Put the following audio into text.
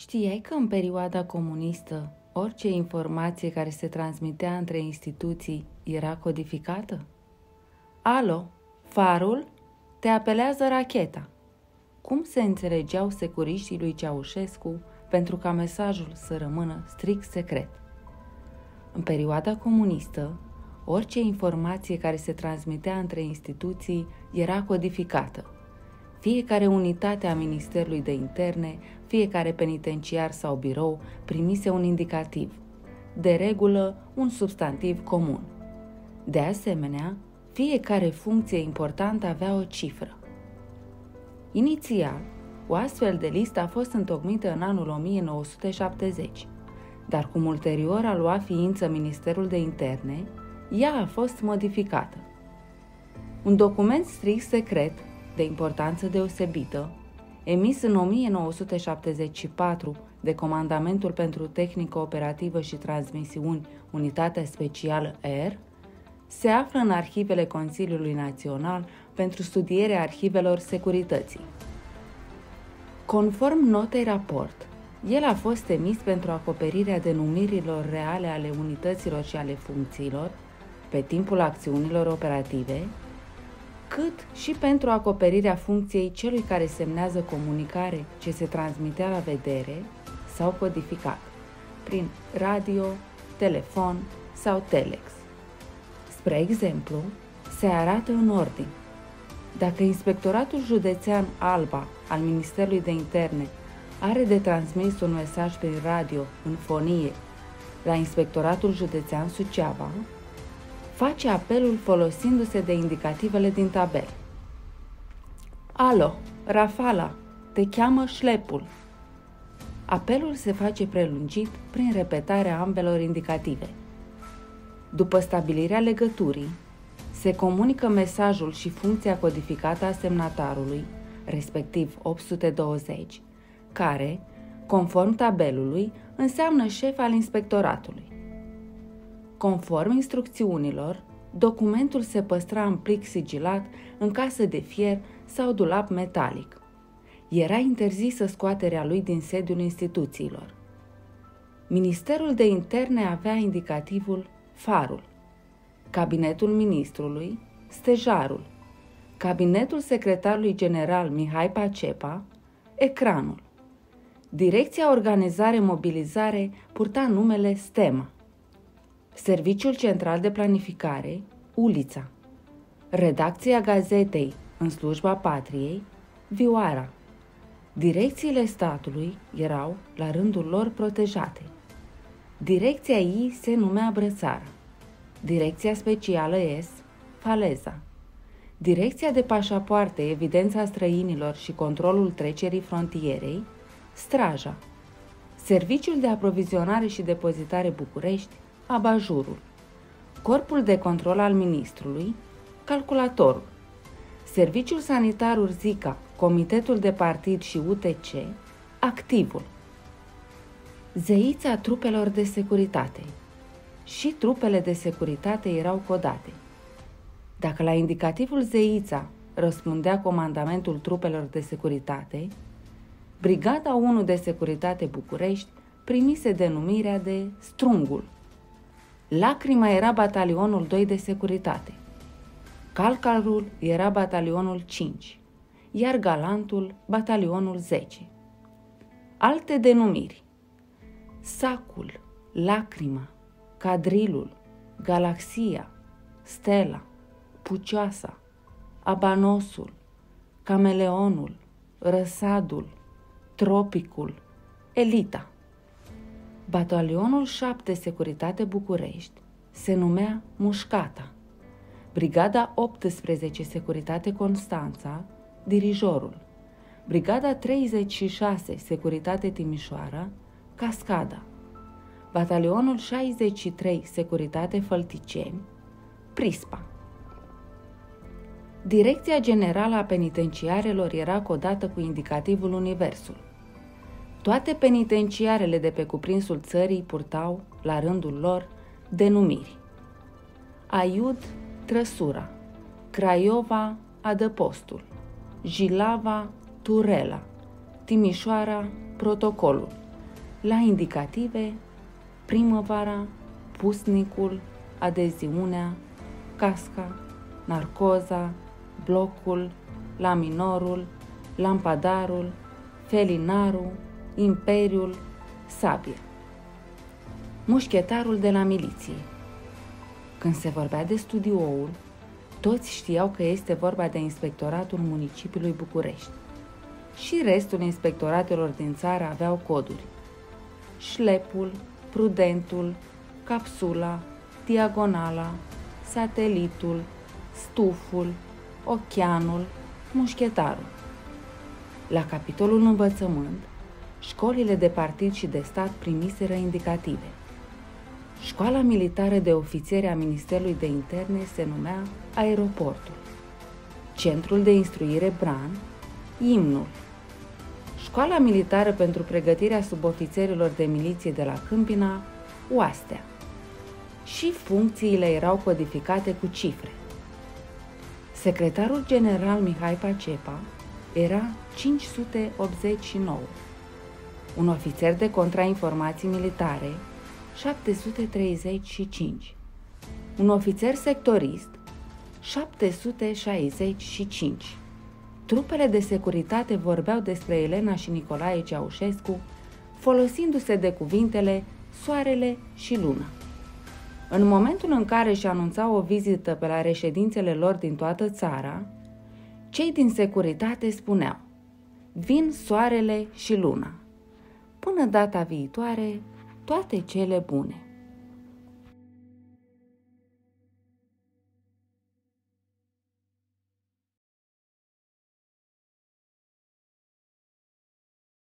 Știai că în perioada comunistă orice informație care se transmitea între instituții era codificată? Alo, farul, te apelează racheta. Cum se înțelegeau securiștii lui Ceaușescu pentru ca mesajul să rămână strict secret? În perioada comunistă, orice informație care se transmitea între instituții era codificată. Fiecare unitate a Ministerului de Interne, fiecare penitenciar sau birou primise un indicativ, de regulă un substantiv comun. De asemenea, fiecare funcție importantă avea o cifră. Inițial, o astfel de listă a fost întocmită în anul 1970, dar cum ulterior a luat ființă Ministerul de Interne, ea a fost modificată. Un document strict secret, de importanță deosebită, emis în 1974 de Comandamentul pentru Tehnică Operativă și Transmisiuni Unitatea Specială R, se află în arhivele Consiliului Național pentru studierea arhivelor securității. Conform notei raport, el a fost emis pentru acoperirea denumirilor reale ale unităților și ale funcțiilor pe timpul acțiunilor operative, cât și pentru acoperirea funcției celui care semnează comunicare ce se transmitea la vedere sau codificat prin radio, telefon sau telex. Spre exemplu, se arată în ordine. Dacă Inspectoratul Județean Alba al Ministerului de Interne are de transmis un mesaj prin radio în fonie la Inspectoratul Județean Suceava, face apelul folosindu-se de indicativele din tabel. Alo, Rafala, te cheamă șlepul. Apelul se face prelungit prin repetarea ambelor indicative. După stabilirea legăturii, se comunică mesajul și funcția codificată a semnatarului, respectiv 820, care, conform tabelului, înseamnă șef al inspectoratului. Conform instrucțiunilor, documentul se păstra în plic sigilat în casă de fier sau dulap metalic. Era interzisă scoaterea lui din sediul instituțiilor. Ministerul de Interne avea indicativul farul, cabinetul ministrului, stejarul, cabinetul secretarului general Mihai Pacepa, ecranul. Direcția Organizare-Mobilizare purta numele STEMA. Serviciul Central de Planificare, Ulița. Redacția gazetei în slujba patriei, Vioara. Direcțiile statului erau, la rândul lor, protejate. Direcția ei se numea Brățara. Direcția specială S, Faleza. Direcția de pașapoarte, evidența străinilor și controlul trecerii frontierei, Straja. Serviciul de aprovizionare și depozitare București, Abajurul. Corpul de control al ministrului, calculatorul. Serviciul sanitar Urzica, Comitetul de Partid și UTC, activul. Zeița trupelor de securitate. Și trupele de securitate erau codate. Dacă la indicativul Zeița răspundea comandamentul trupelor de securitate, Brigada 1 de Securitate București primise denumirea de Strungul. Lacrima era batalionul 2 de securitate. Calcarul era batalionul 5, iar Galantul batalionul 10. Alte denumiri Sacul, Lacrima, Cadrilul, Galaxia, Stela, Pucioasa, Abanosul, Cameleonul, Răsadul, Tropicul, Elita. Batalionul 7 Securitate București se numea Mușcata. Brigada 18 Securitate Constanța, dirijorul. Brigada 36 Securitate Timișoara, Cascada. Batalionul 63 Securitate Fălticeni, Prispa. Direcția Generală a Penitenciarelor era codată cu indicativul Universul. Toate penitenciarele de pe cuprinsul țării purtau, la rândul lor, denumiri. Aiud, Trăsura, Craiova, Adăpostul, Jilava, Turela, Timișoara, Protocolul, la indicative, primăvara, pusnicul, adeziunea, casca, narcoza, blocul, laminorul, lampadarul, felinarul, imperiul, sabie. Mușchetarul de la miliție. Când se vorbea de studioul, toți știau că este vorba de inspectoratul municipiului București. Și restul inspectoratelor din țară aveau coduri. Șlepul, prudentul, capsula, diagonala, satelitul, stuful, ocheanul, mușchetarul. La capitolul învățământ, școlile de partid și de stat primiseră indicative. Școala militară de ofițeri a Ministerului de Interne se numea Aeroportul. Centrul de instruire Bran, Imnul. Școala militară pentru pregătirea subofițerilor de miliție de la Câmpina, Oastea. Și funcțiile erau codificate cu cifre. Secretarul general Mihai Pacepa era 589. Un ofițer de contrainformații militare 735. Un ofițer sectorist 765. Trupele de securitate vorbeau despre Elena și Nicolae Ceaușescu folosindu-se de cuvintele soarele și luna. În momentul în care își anunțau o vizită pe la reședințele lor din toată țara, cei din securitate spuneau Vin soarele și luna. Până data viitoare, toate cele bune.